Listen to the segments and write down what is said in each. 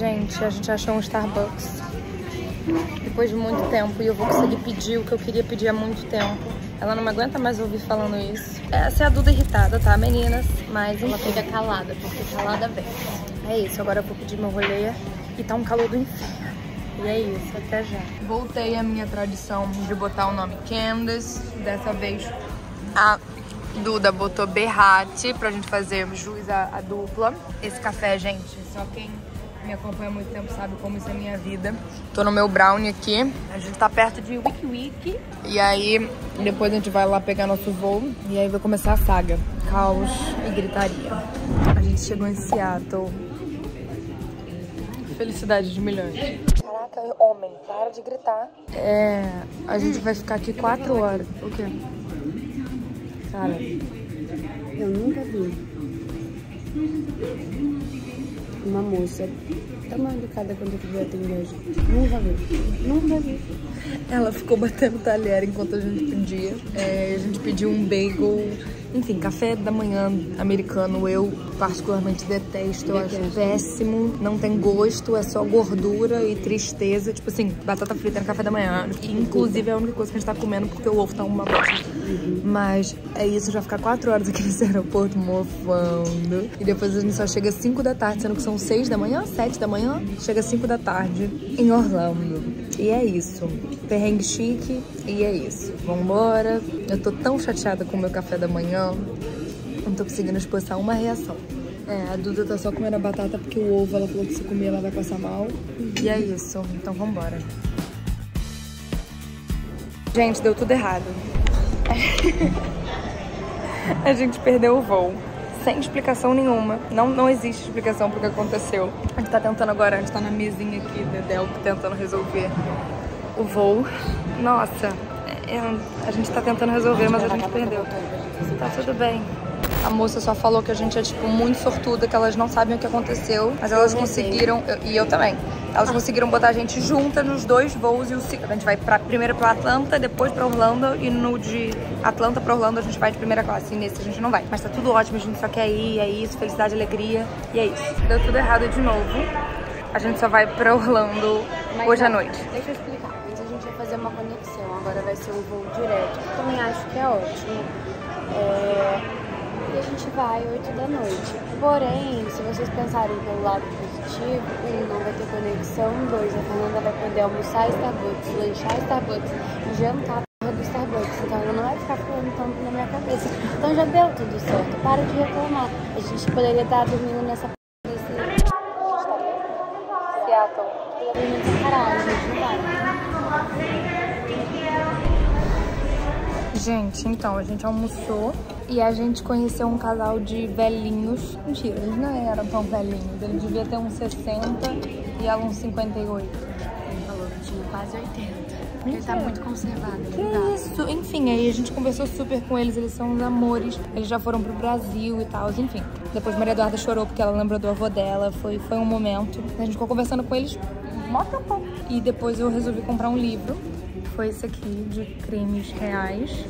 Gente, a gente achou um Starbucks depois de muito tempo e eu vou conseguir pedir o que eu queria pedir há muito tempo. Ela não me aguenta mais ouvir falando isso. Essa é a Duda irritada, tá, meninas? Mas Ela fica calada, porque calada vem. é isso. Agora eu vou pedir meu rolê e tá um calor do inferno. E é isso, até já. Voltei à minha tradição de botar o nome Candace. Dessa vez a Duda botou Berrate pra gente fazer jus à, à dupla. Esse café, gente, só quem me acompanha há muito tempo sabe como isso é minha vida. Tô no meu brownie aqui. A gente tá perto de Wiki Wiki. E aí, depois a gente vai lá pegar nosso voo. E aí vai começar a saga. Caos e gritaria. A gente chegou em Seattle. Felicidade de milhões. Caraca, homem, para de gritar. É, a gente vai ficar aqui quatro horas. O quê? Cara, Eu nunca vi uma moça tão mal educada quanto que veio atender gente. Nunca vi. Nunca vi. ela ficou batendo talher enquanto a gente pedia. É, a gente pediu um bagel. Enfim, café da manhã americano eu particularmente detesto, eu acho péssimo. Não tem gosto, é só gordura e tristeza. Tipo assim, batata frita no café da manhã. Inclusive é a única coisa que a gente tá comendo porque o ovo tá uma bosta. Mas é isso, já ficar quatro horas aqui nesse aeroporto mofando. E depois a gente só chega às 5 da tarde, sendo que são 6 da manhã, 7 da manhã. Chega às 5 da tarde em Orlando. E é isso. Perrengue chique e é isso. Vambora. Eu tô tão chateada com o meu café da manhã. Não tô conseguindo expressar uma reação. É, a Duda tá só comendo a batata porque o ovo ela falou que se comer ela vai passar mal. E é isso. Então vambora. Gente, deu tudo errado. a gente perdeu o voo. Sem explicação nenhuma. Não, não existe explicação pro que aconteceu. A gente tá tentando agora, a gente tá na mesinha aqui da Delco tentando resolver o voo. Nossa, a gente tá tentando resolver, mas a gente perdeu. Tá tudo bem. A moça só falou que a gente é, tipo, muito sortuda, que elas não sabem o que aconteceu, mas elas conseguiram, eu- e eu também, elas conseguiram botar a gente junta nos dois voos e o a gente vai pra, primeiro pra Atlanta, depois pra Orlando, e no de Atlanta pra Orlando a gente vai de primeira classe, e nesse a gente não vai. Mas tá tudo ótimo, a gente só quer ir, é isso, felicidade, alegria, e é isso. Deu tudo errado de novo, a gente só vai pra Orlando hoje à noite. Deixa eu explicar. Ser um voo direto. Também acho que é ótimo. É, E a gente vai 8 da noite. Porém, se vocês pensarem pelo lado positivo, um, não vai ter conexão, dois, a Fernanda vai poder almoçar Starbucks, lanchar Starbucks jantar do Starbucks. Então ela não vai ficar falando tanto na minha cabeça. Então já deu tudo certo. Para de reclamar. A gente poderia estar dormindo nessa porra desse. Seattle. Caralho, a gente não vai. Gente, então, a gente almoçou e a gente conheceu um casal de velhinhos. Mentira, eles não eram tão velhinhos. Ele devia ter uns 60 e ela uns 58. Ele falou que tinha quase 80. Ele Mentira. tá muito conservado, Que ele tá. isso? Enfim, aí a gente conversou super com eles, eles são uns amores. Eles já foram pro Brasil e tal, enfim. Depois Maria Eduarda chorou porque ela lembrou do avô dela, foi, foi um momento. A gente ficou conversando com eles mó tempão. E depois eu resolvi comprar um livro, foi esse aqui, de crimes reais.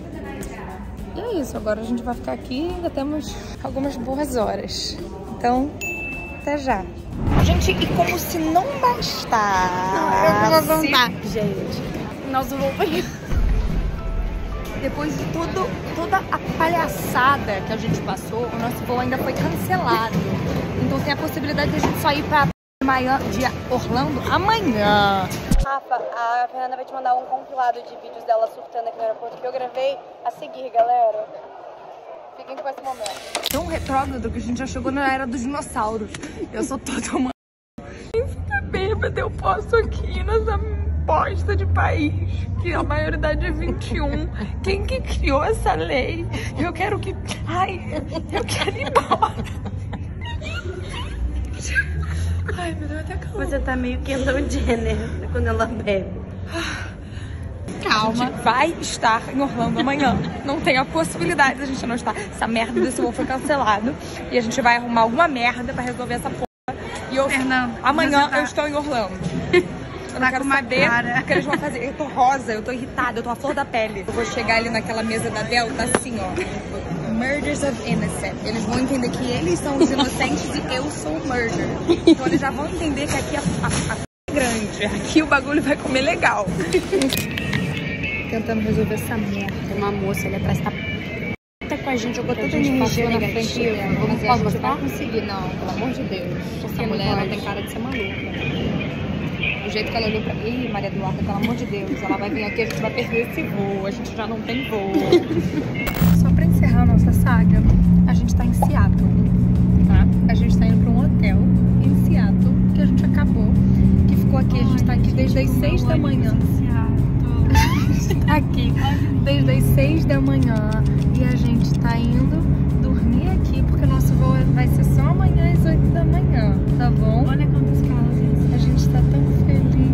E é isso, agora a gente vai ficar aqui e ainda temos algumas boas horas. Então, até já. Gente, e como se não bastasse... Gente, nosso voo foi... Depois de todo, toda a palhaçada que a gente passou, o nosso voo ainda foi cancelado. Então tem a possibilidade de a gente só ir pra Miami, de Orlando amanhã. Rafa, a Fernanda vai te mandar um compilado de vídeos dela surtando aqui no aeroporto que eu gravei a seguir, galera. Fiquem com esse momento. Tão retrógrado que a gente já chegou na era dos dinossauros. Eu sou toda uma... Quem fica bêbada, eu posso aqui nessa bosta de país, que a maioridade é 21. Quem que criou essa lei? Eu quero que. Ai, eu quero ir embora. Ai, meu Deus, até calma. Você tá meio Kendall Jenner quando ela bebe. Calma. vai estar em Orlando amanhã. Não tem a possibilidade da gente não estar. Essa merda desse voo foi cancelado. E a gente vai arrumar alguma merda pra resolver essa porra. E eu, Fernanda, amanhã tá- eu estou em Orlando. Eu não Tá quero saber cara. o que eles vão fazer. Eu tô rosa, eu tô irritada, eu tô a flor da pele. Eu vou chegar ali naquela mesa da Delta assim, ó. Murders of Innocent. Eles vão entender que eles são os inocentes e eu sou o murder. Então eles já vão entender que aqui a, a, a grande. Aqui o bagulho vai comer legal. Tentando resolver essa merda. Uma moça ali atrás, tá puta com a gente, jogou tanta gente energia na negativa. frente dela. Vamos, a gente mostrar? vai conseguir, não, pelo amor de Deus. Essa mulher ela tem cara de ser maluca. O jeito que ela olhou pra mim, Maria Eduarda, pelo amor de Deus, ela vai vir aqui, a gente vai perder esse voo, a gente já não tem voo. Só pra encerrar a nossa saga, a gente tá em Seattle, tá? A gente tá indo pra um hotel ficou aqui, a gente tá aqui desde as 6 da manhã. aqui desde as 6 da manhã e a gente tá indo dormir aqui porque o nosso voo vai ser só amanhã às 8 da manhã, tá bom? Olha quantas casas. A gente tá tão feliz.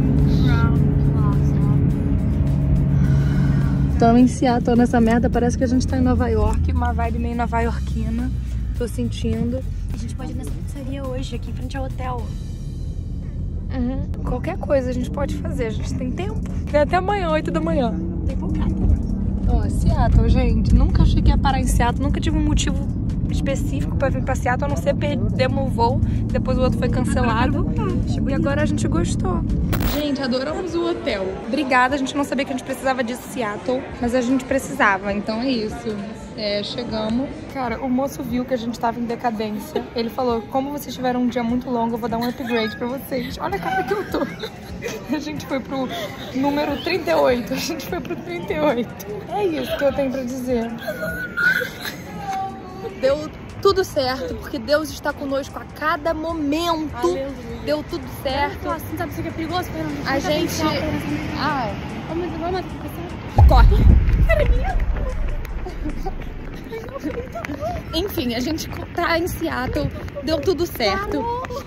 Estamos em Seattle nessa merda, parece que a gente tá em Nova York, uma vibe meio nova iorquina. Tô sentindo. A gente pode ir nessa pizzaria hoje, aqui em frente ao hotel. Uhum. Qualquer coisa a gente pode fazer, a gente tem tempo. Tem até amanhã, 8 da manhã. Tem. Ó, Seattle, gente. Nunca cheguei a parar em Seattle, nunca tive um motivo específico pra vir pra Seattle, a não ser perdemos o voo, depois o outro foi cancelado. E agora a gente gostou. Gente, adoramos o hotel. Obrigada, a gente não sabia que a gente precisava de Seattle, mas a gente precisava, então é isso. É, chegamos. Cara, o moço viu que a gente tava em decadência. Ele falou: Como vocês tiveram um dia muito longo, eu vou dar um upgrade pra vocês. Olha a cara que eu tô. A gente foi pro número 38. A gente foi pro 38. É isso que eu tenho pra dizer. Deu tudo certo, porque Deus está conosco a cada momento. Aleluia. Deu tudo certo. Nossa, não sabe que é perigoso, Fernando? A gente. Ai, Vamos, vamos, vamos. corre. Enfim, a gente tá em Seattle, deu tudo certo.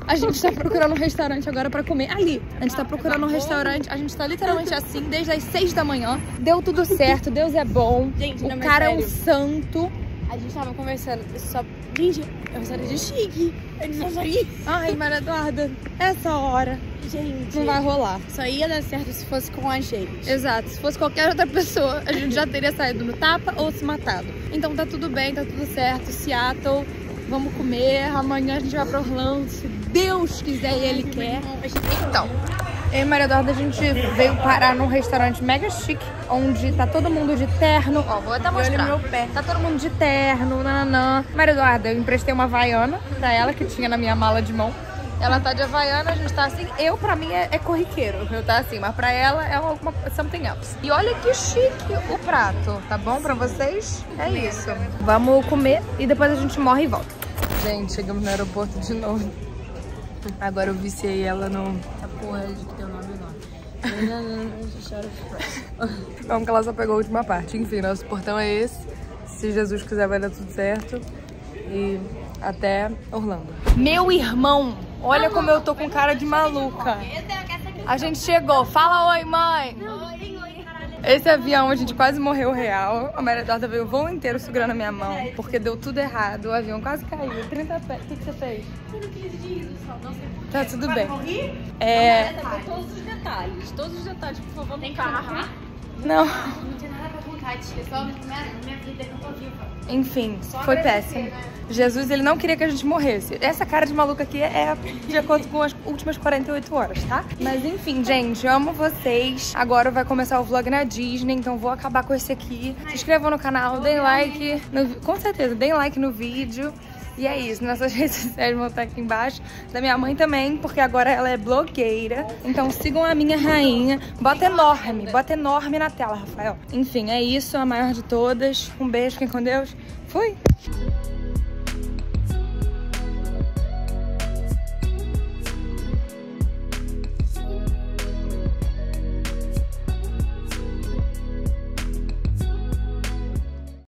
A gente tá procurando um restaurante agora pra comer. Ali, a gente tá procurando um restaurante, a gente tá literalmente assim desde as 6 da manhã. Deu tudo certo, Deus é bom. Gente, o mas cara é um sério. santo. A gente tava conversando, só... Gente, é um restaurante chique. A gente só ia... Ai, Maria Eduarda, essa hora Gente, não vai rolar. só ia dar certo se fosse com a gente. Exato, se fosse qualquer outra pessoa, a gente já teria saído no tapa ou se matado. Então tá tudo bem, tá tudo certo. Seattle, vamos comer. Amanhã a gente vai pra Orlando, se Deus quiser e Ele quer. Então, eu e Maria Eduarda, a gente veio parar num restaurante mega chique, onde tá todo mundo de terno. Ó, vou até mostrar. meu pé. Tá todo mundo de terno, nananã. Maria Eduarda, eu emprestei uma Havaiana pra ela, que tinha na minha mala de mão. Ela tá de Havaiana, a gente tá assim. Eu, pra mim, é, é corriqueiro. Eu tá assim, mas pra ela é alguma something else. E olha que chique o prato, tá bom pra vocês? É isso. Vamos comer e depois a gente morre e volta. Gente, chegamos no aeroporto de novo. Agora eu viciei ela no. Essa porra de. Vamos que ela só pegou a última parte. Enfim, nosso portão é esse. Se Jesus quiser, vai dar tudo certo. E até Orlando. Meu irmão, olha como eu tô com cara de maluca. A gente chegou. Fala oi, mãe. Esse avião a gente quase morreu real. A Maria Eduarda veio o voo inteiro segurando a minha mão, porque deu tudo errado. O avião quase caiu. 30 pés. O que, que você fez? Tá tudo bem. É. Todos os detalhes, todos os detalhes, por favor, Tem que amarrar? Não. Não tem nada pra contar, tia. Só minha, minha vida que eu tô viva. Enfim, foi péssimo. Jesus, ele não queria que a gente morresse. Essa cara de maluca aqui é de acordo com as últimas 48 horas, tá? Mas enfim, gente, amo vocês. Agora vai começar o vlog na Disney, então vou acabar com esse aqui. Se inscrevam no canal, deem like. no- com certeza, deem like no vídeo. E é isso, nossas redes sociais vão estar aqui embaixo. Da minha mãe também, porque agora ela é blogueira. Então sigam a minha rainha. Bota enorme, bota enorme na tela, Rafael. Enfim, é isso, a maior de todas. Um beijo, fiquem com Deus. Fui!